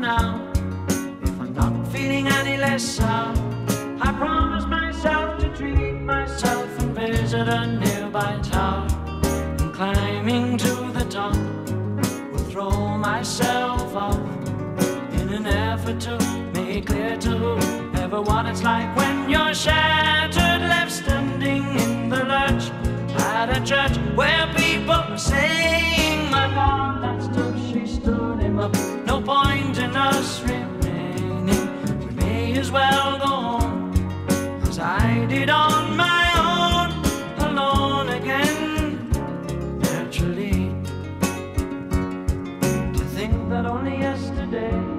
now. If I'm not feeling any less sad, I promise myself to treat myself and visit a nearby tower. And climbing to the top, will throw myself off in an effort to make clear to ever what it's like when you're shattered, left standing in the lurch at a church where people were saying, My God, That's stuff she stood him up us remaining, we may as well go on as I did on my own, alone again. Naturally, to think that only yesterday.